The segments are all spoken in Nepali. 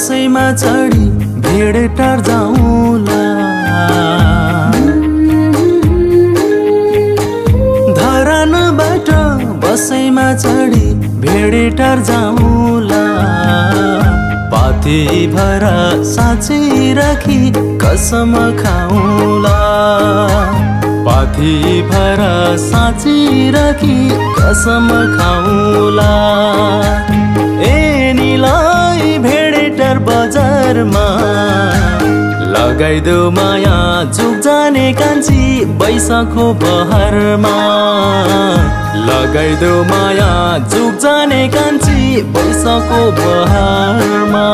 दसैँमा चढी भेडेटार जाउला धरानबाट बसैमा चढी भेडेटार जाउला पाती भरा साँची राखी कसम खाउला। पाथी भरा साँची राखी कसम खाउला। ए निलाई भे भेडेटर बजारमा लगाइदेऊ माया जुग जाने कान्छी बैशाखो बहरमा। लगाइदेऊ माया जुग जाने कान्छी बैशाखो बहरमा।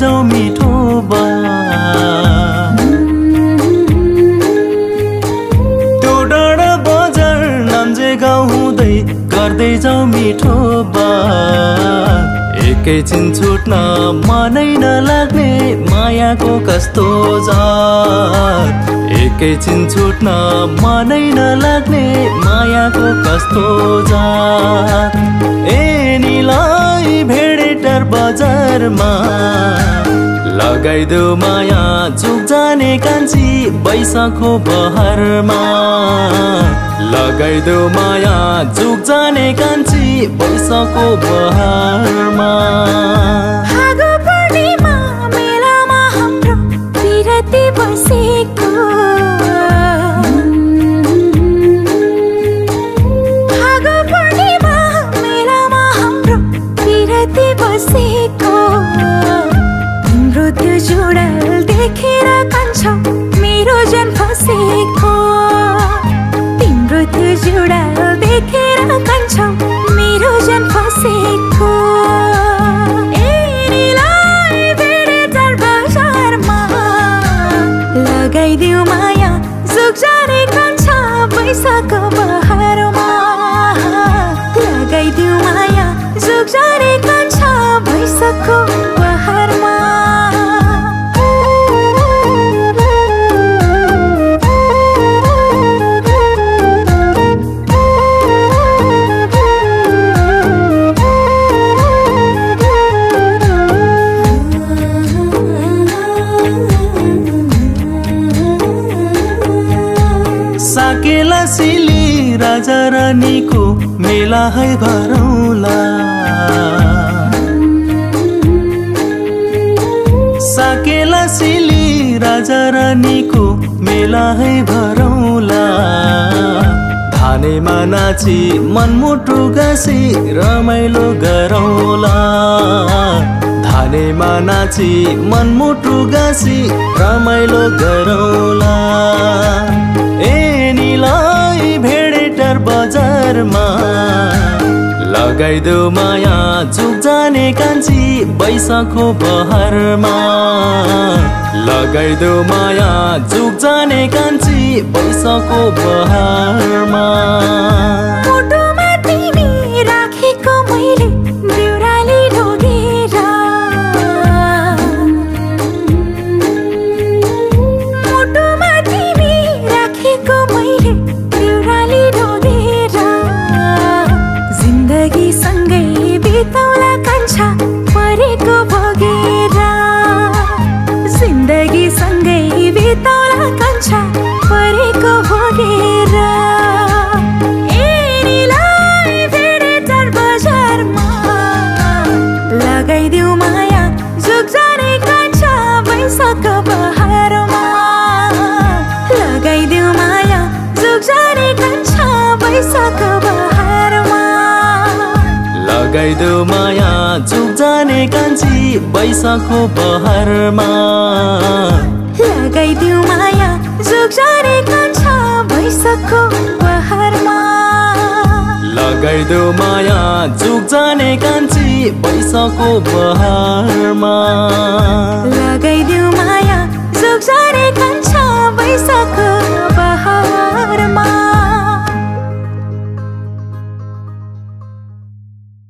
जाउँ मिठो त्यो डाँडा बजार नाम्जे गाउँ हुँदै गर्दै जाउँ मिठो बा एकैछिन छुट्न मनै नलाग्ने मायाको कस्तो जात। एकैछिन छुट्न मनै नलाग्ने मायाको कस्तो जात। ए निलाई भेडेटर बजारमा लगाइदेऊ माया जुग जाने कान्छी बैशाखो बहरमा। लगाइदेऊ माया जुग जाने कान्छी बैशाखो बहरमा। बसेको। राजा रानीको मेला है भरौला। साकेला सिली राजा रानीको मेला है भरौला। धानेमा नाची मनमुटु गाँसी रमाइलो गरौला। धानेमा नाची मनमुटु गाँसी रमाइलो गरौला। लगाइदेऊ माया जुग जाने कान्छी बैशाखो बहरमा। लगाइदेऊ माया जुग जाने कान्छी बैशाखो बहरमा। लगाइदेऊ माया चुक जाने कान्छी बैशाखको बहारमा। लगाइदिउ माया जुग जाने कान्छा भइसक्यो बहारमा। लगाइदेऊ माया चुक जाने कान्छी बैशाखको लगाइदिउ माया